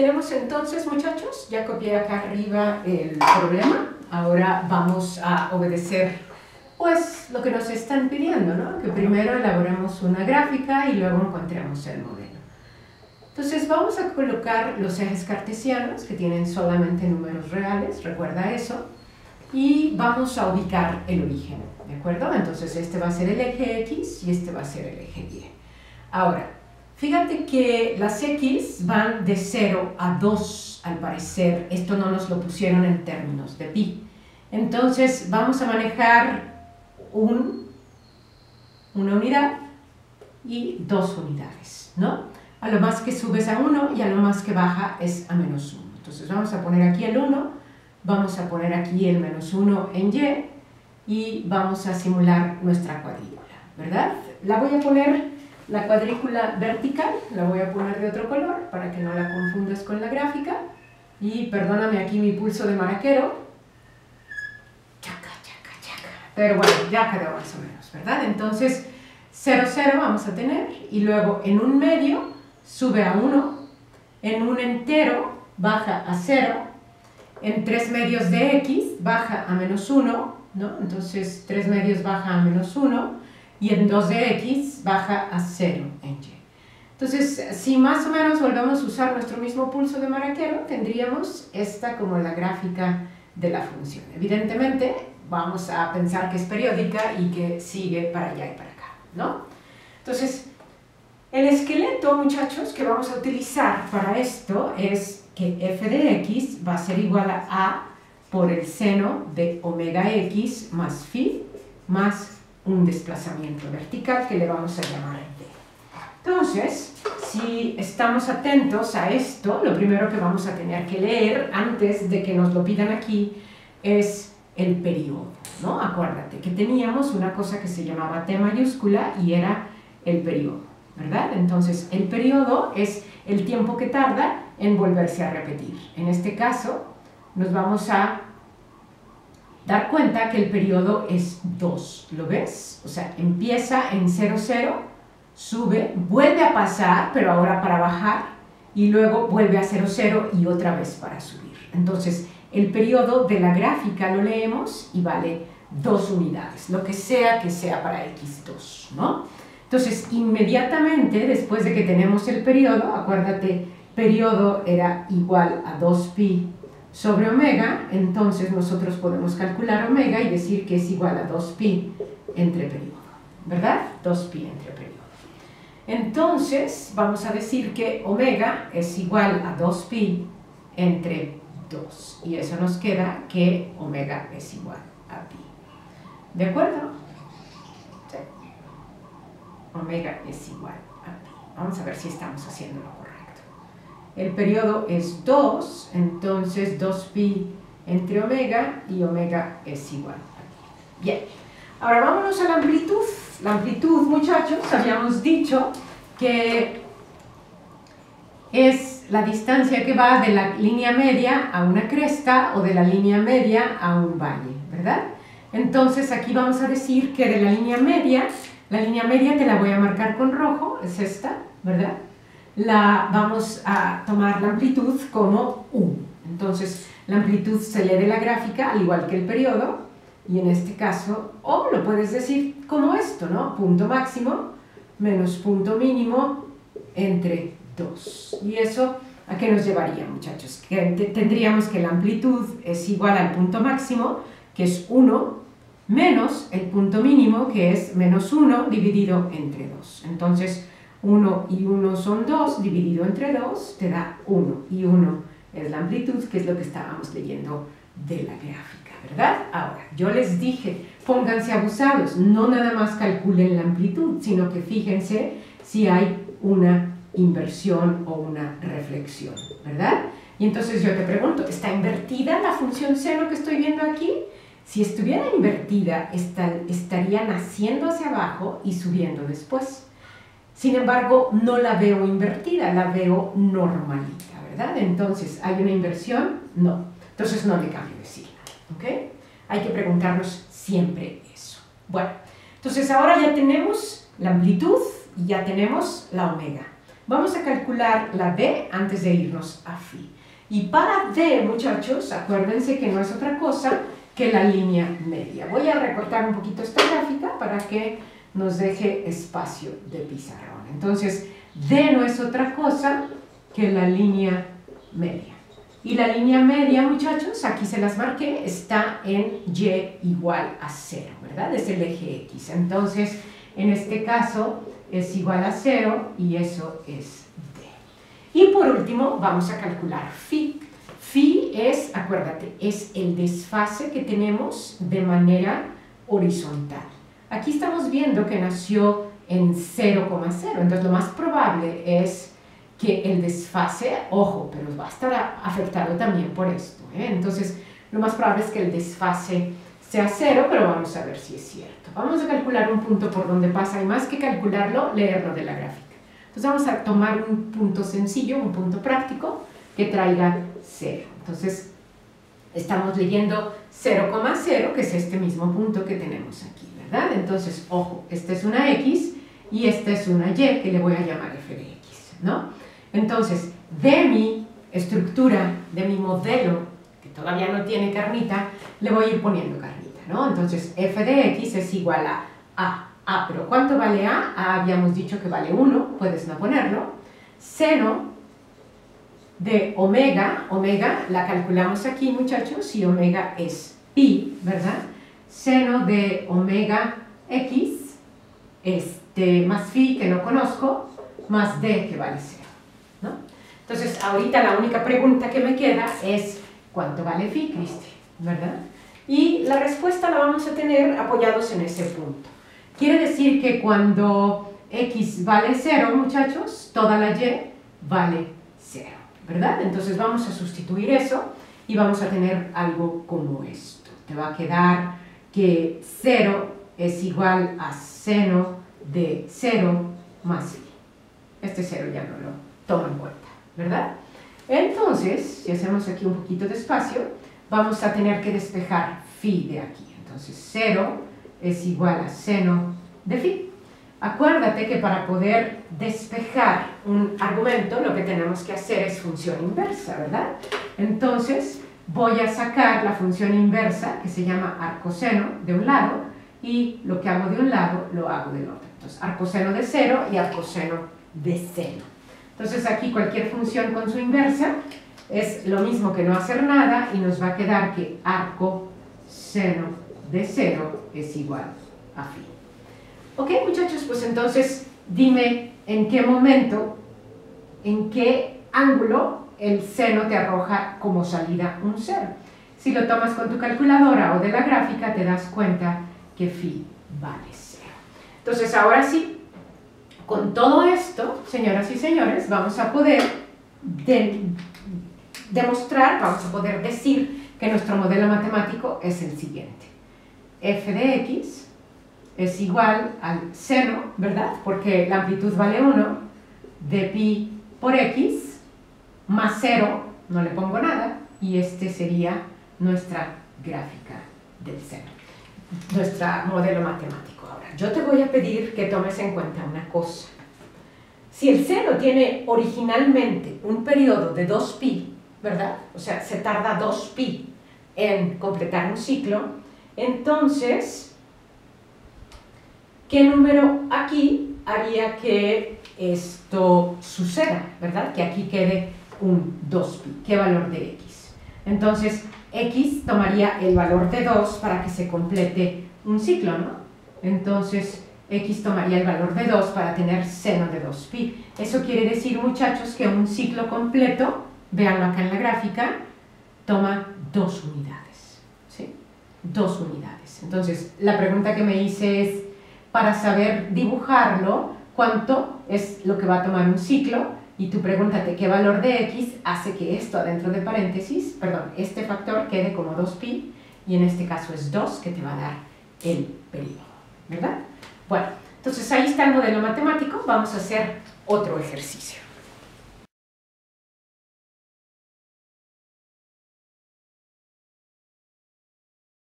tenemos entonces, muchachos, ya copié acá arriba el problema. Ahora vamos a obedecer, pues, lo que nos están pidiendo, ¿no? Que primero elaboremos una gráfica y luego encontremos el modelo. Entonces vamos a colocar los ejes cartesianos que tienen solamente números reales, recuerda eso, y vamos a ubicar el origen, ¿de acuerdo? Entonces este va a ser el eje X y este va a ser el eje Y. Ahora, fíjate que las X van de 0 a 2 al parecer, esto no nos lo pusieron en términos de pi. Entonces vamos a manejar un, una unidad y dos unidades, ¿no? A lo más que subes a 1 y a lo más que baja es a menos 1. Entonces vamos a poner aquí el 1 Vamos a poner aquí el menos 1 en Y y vamos a simular nuestra cuadrícula, ¿verdad? La voy a poner, la cuadrícula vertical, la voy a poner de otro color para que no la confundas con la gráfica. Y perdóname aquí mi pulso de maraquero. Chaca, chaca, chaca. Pero bueno, ya quedó más o menos, ¿verdad? Entonces, 0, 0 vamos a tener y luego en un medio sube a 1, en un entero baja a 0 en 3 medios de x baja a menos 1, ¿no? Entonces 3 medios baja a menos 1 y en 2 de x baja a 0 en y. Entonces, si más o menos volvemos a usar nuestro mismo pulso de maraquero, tendríamos esta como la gráfica de la función. Evidentemente, vamos a pensar que es periódica y que sigue para allá y para acá, ¿no? Entonces, el esqueleto, muchachos, que vamos a utilizar para esto es que f de x va a ser igual a a por el seno de omega x más phi más un desplazamiento vertical que le vamos a llamar d. Entonces, si estamos atentos a esto, lo primero que vamos a tener que leer antes de que nos lo pidan aquí es el periodo, ¿no? Acuérdate que teníamos una cosa que se llamaba T mayúscula y era el periodo, ¿verdad? Entonces, el periodo es el tiempo que tarda en volverse a repetir. En este caso, nos vamos a dar cuenta que el periodo es 2, ¿lo ves? O sea, empieza en 0, 0, sube, vuelve a pasar, pero ahora para bajar, y luego vuelve a 0, 0 y otra vez para subir. Entonces, el periodo de la gráfica lo leemos y vale 2 unidades, lo que sea que sea para x2, ¿no? Entonces, inmediatamente después de que tenemos el periodo, acuérdate, periodo era igual a 2pi sobre omega, entonces nosotros podemos calcular omega y decir que es igual a 2pi entre periodo, ¿verdad? 2pi entre periodo. Entonces, vamos a decir que omega es igual a 2pi entre 2, y eso nos queda que omega es igual a pi. ¿De acuerdo? omega es igual a pi. Vamos a ver si estamos haciendo lo correcto. El periodo es 2, entonces 2pi entre omega y omega es igual. Bien, ahora vámonos a la amplitud. La amplitud, muchachos, habíamos dicho que es la distancia que va de la línea media a una cresta o de la línea media a un valle, ¿verdad? Entonces aquí vamos a decir que de la línea media la línea media te la voy a marcar con rojo, es esta, ¿verdad? La vamos a tomar la amplitud como U. Entonces, la amplitud se lee de la gráfica, al igual que el periodo, y en este caso, o lo puedes decir como esto, ¿no? Punto máximo menos punto mínimo entre 2. Y eso, ¿a qué nos llevaría, muchachos? Que tendríamos que la amplitud es igual al punto máximo, que es 1, menos el punto mínimo que es menos 1 dividido entre 2. Entonces 1 y 1 son 2, dividido entre 2 te da 1 y 1 es la amplitud que es lo que estábamos leyendo de la gráfica, ¿verdad? Ahora, yo les dije, pónganse abusados, no nada más calculen la amplitud, sino que fíjense si hay una inversión o una reflexión, ¿verdad? Y entonces yo te pregunto, ¿está invertida la función seno que estoy viendo aquí? Si estuviera invertida, estaría naciendo hacia abajo y subiendo después. Sin embargo, no la veo invertida, la veo normalita, ¿verdad? Entonces, ¿hay una inversión? No. Entonces no le cambio de signo, ¿ok? Hay que preguntarnos siempre eso. Bueno, entonces ahora ya tenemos la amplitud y ya tenemos la omega. Vamos a calcular la D antes de irnos a phi. Y para D, muchachos, acuérdense que no es otra cosa que la línea media. Voy a recortar un poquito esta gráfica para que nos deje espacio de pizarrón. Entonces, D no es otra cosa que la línea media. Y la línea media, muchachos, aquí se las marqué, está en y igual a 0, ¿verdad? Es el eje x. Entonces, en este caso es igual a 0 y eso es d. Y por último, vamos a calcular phi. Phi es, acuérdate, es el desfase que tenemos de manera horizontal. Aquí estamos viendo que nació en 0,0, entonces lo más probable es que el desfase, ojo, pero va a estar afectado también por esto. ¿eh? Entonces, lo más probable es que el desfase sea cero, pero vamos a ver si es cierto. Vamos a calcular un punto por donde pasa y más que calcularlo, leerlo de la gráfica. Entonces vamos a tomar un punto sencillo, un punto práctico que traiga cero. Entonces estamos leyendo 0,0, que es este mismo punto que tenemos aquí, ¿verdad? Entonces, ojo, esta es una x y esta es una y que le voy a llamar f de x, ¿no? Entonces, de mi estructura, de mi modelo, que todavía no tiene carnita, le voy a ir poniendo carnita, ¿no? Entonces, f de x es igual a a. a, pero ¿cuánto vale a? a habíamos dicho que vale 1, puedes no ponerlo. Seno de omega, omega la calculamos aquí, muchachos, y omega es pi, ¿verdad? Seno de omega x, este, más phi, que no conozco, más d, que vale 0. Entonces, ahorita la única pregunta que me queda es, ¿cuánto vale phi, Cristi? ¿Verdad? Y la respuesta la vamos a tener apoyados en ese punto. Quiere decir que cuando x vale 0, muchachos, toda la y vale 0, ¿verdad? Entonces vamos a sustituir eso y vamos a tener algo como esto. Te va a quedar que 0 es igual a seno de 0 más phi. Este 0 ya no lo tomo en cuenta. ¿verdad? Entonces, si hacemos aquí un poquito de espacio, vamos a tener que despejar phi de aquí. Entonces, 0 es igual a seno de phi. Acuérdate que para poder despejar un argumento, lo que tenemos que hacer es función inversa, ¿verdad? Entonces, voy a sacar la función inversa, que se llama arcoseno, de un lado, y lo que hago de un lado, lo hago del otro. Entonces, arcoseno de 0 y arcoseno de seno. Entonces aquí cualquier función con su inversa es lo mismo que no hacer nada y nos va a quedar que arco seno de 0 es igual a phi. Ok, muchachos, pues entonces dime en qué momento, en qué ángulo el seno te arroja como salida un 0. Si lo tomas con tu calculadora o de la gráfica, te das cuenta que phi vale 0. Entonces ahora sí, con todo esto, señoras y señores, vamos a poder demostrar, vamos a poder decir que nuestro modelo matemático es el siguiente. f de x es igual al seno, ¿verdad? Porque la amplitud vale 1 de pi por x más 0, no le pongo nada, y este sería nuestra gráfica del seno, nuestro modelo matemático. Yo te voy a pedir que tomes en cuenta una cosa. Si el seno tiene originalmente un periodo de 2pi, ¿verdad? O sea, se tarda 2pi en completar un ciclo, entonces, ¿qué número aquí haría que esto suceda, ¿verdad? Que aquí quede un 2pi. ¿Qué valor de x? Entonces, x tomaría el valor de 2 para que se complete un ciclo, ¿no? entonces x tomaría el valor de 2 para tener seno de 2pi. Eso quiere decir, muchachos, que un ciclo completo, veanlo acá en la gráfica, toma dos unidades. ¿sí? Dos unidades. Entonces, la pregunta que me hice es, para saber dibujarlo, ¿cuánto es lo que va a tomar un ciclo? Y tú pregúntate qué valor de x hace que esto adentro de paréntesis, perdón, este factor quede como 2pi, y en este caso es 2 que te va a dar el periodo. ¿verdad? Bueno, entonces ahí está el modelo matemático, vamos a hacer otro ejercicio.